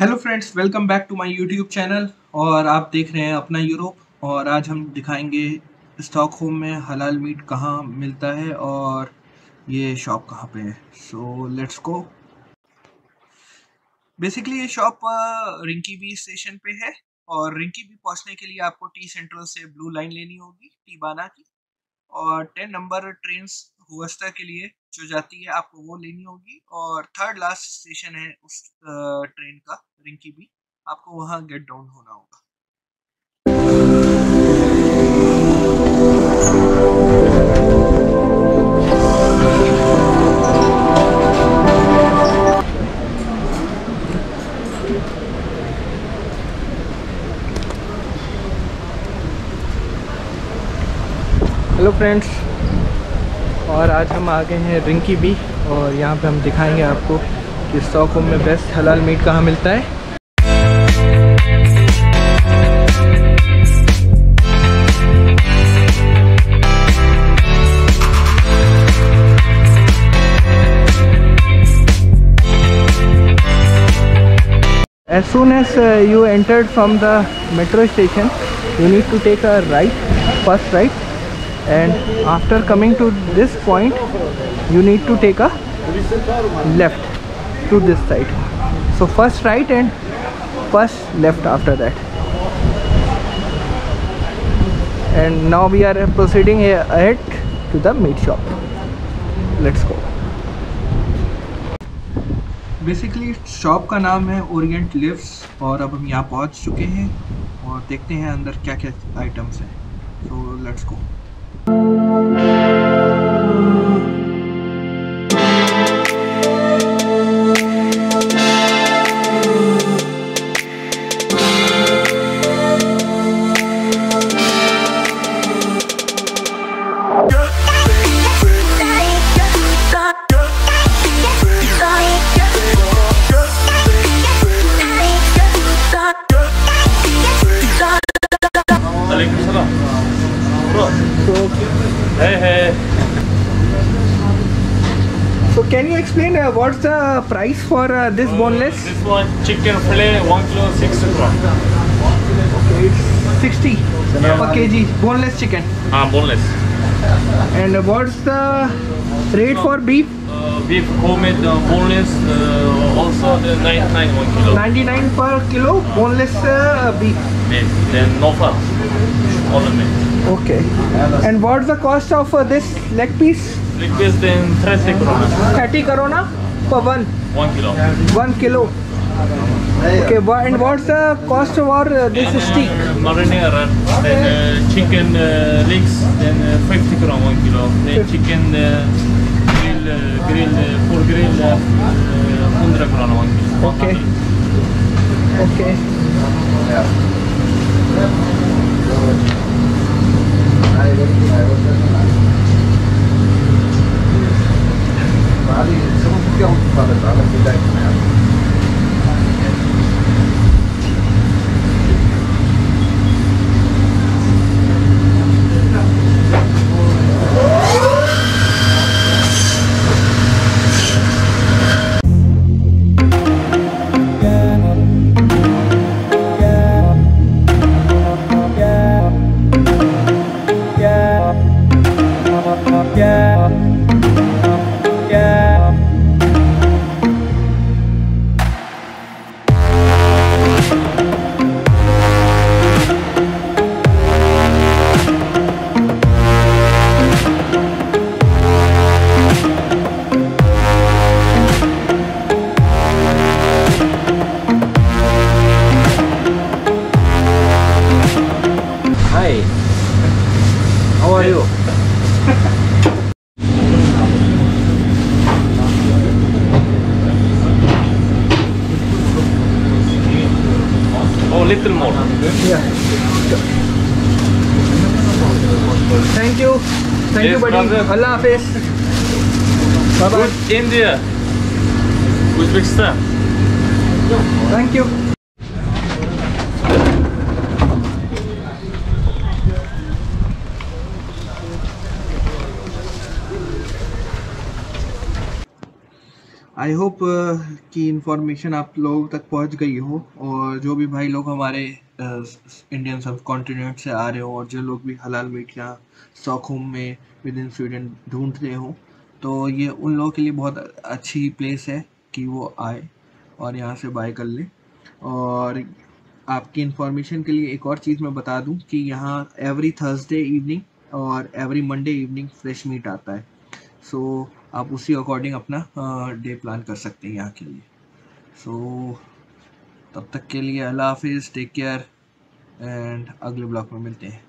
Hello friends welcome back to my YouTube channel और आप देख रहे हैं अपना यूरोप और आज हम दिखाएँगे स्टॉकहोम में हलाल मीट कहाँ मिलता है और ये शॉप कहाँ पे है। सो लेट्स गो बेसिकली ये शॉप रिंकी बी स्टेशन पे है और रिंकी बी पहुँचने के लिए आपको टी सेंट्रल से ब्लू लाइन लेनी होगी टी बाना की और टेन नंबर ट्रेन हुस्ता के लिए जो जाती है, आपको वो लेनी होगी और थर्ड लास्ट स्टेशन है उस ट्रेन का, रिंकी भी। आपको वहाँ गेट डाउन होना होगा। हेलो फ्रेंड्स और आज हम आ गए हैं रिंकी बी और यहाँ पे हम दिखाएँगे आपको कि स्टॉकहोम में बेस्ट हलाल मीट कहाँ मिलता है As soon as uh, you entered from the metro station, you need to take a right, first right and after coming to this point you need to take a left to this side so first right and first left after that and now we are proceeding ahead to the meat shop let's go basically shop का नाम है Orient lives और अब हम यहाँ पहुँच चुके हैं और देखते हैं अंदर क्या क्या आइटम्स हैं so let's go Thank you. Can you explain uh, what's the price for uh, this boneless? This one chicken fillet, one kilo, six gram. Okay, it's 60 Yeah. per kg boneless chicken. Ah, boneless. And uh, what's the rate for beef? Uh, beef homemade uh, boneless, uh, also the 99 one kilo. 99 per kilo boneless uh, beef. Meat. Then no fat, all the meat. Okay. And what's the cost of uh, this leg piece? Like then 30 gram, 30 corona per one, one kilo. one kilo. Okay, and what's the cost for uh, this steak? Uh, marinara, then uh, chicken uh, legs, then uh, 50 gram, one kilo. Then chicken uh, grill, uh, grill, uh, for grill, uh, uh, 100 gram, one kilo. Okay. Okay. Hi. Oh, little more. Yeah. Thank you. Thank you, buddy. brother. Allah Hafiz. Bye bye. Good India. Uzbekistan. Thank you. I hope कि information आप लोगों तक पहुँच गई हो और जो भी भाई लोग हमारे इंडियन सब कॉन्टिनेंट से आ रहे हो और जो लोग भी हलाल मीट यहाँ स्टॉकहोम में विद इन स्वीडन ढूंढ रहे हो तो ये उन लोगों के लिए बहुत अच्छी प्लेस है कि वो आए और यहाँ से बाय कर ले। और आपकी इन्फॉर्मेशन के लिए एक और चीज़ मैं बता दूँ कि यहाँ एवरी थर्सडे इवनिंग और every Monday evening fresh meat आता है। सो so, आप उसी अकॉर्डिंग अपना डे प्लान कर सकते हैं यहाँ के लिए। सो so, तब तक के लिए अल्लाह हाफिज़ टेक केयर एंड अगले ब्लॉक में मिलते हैं।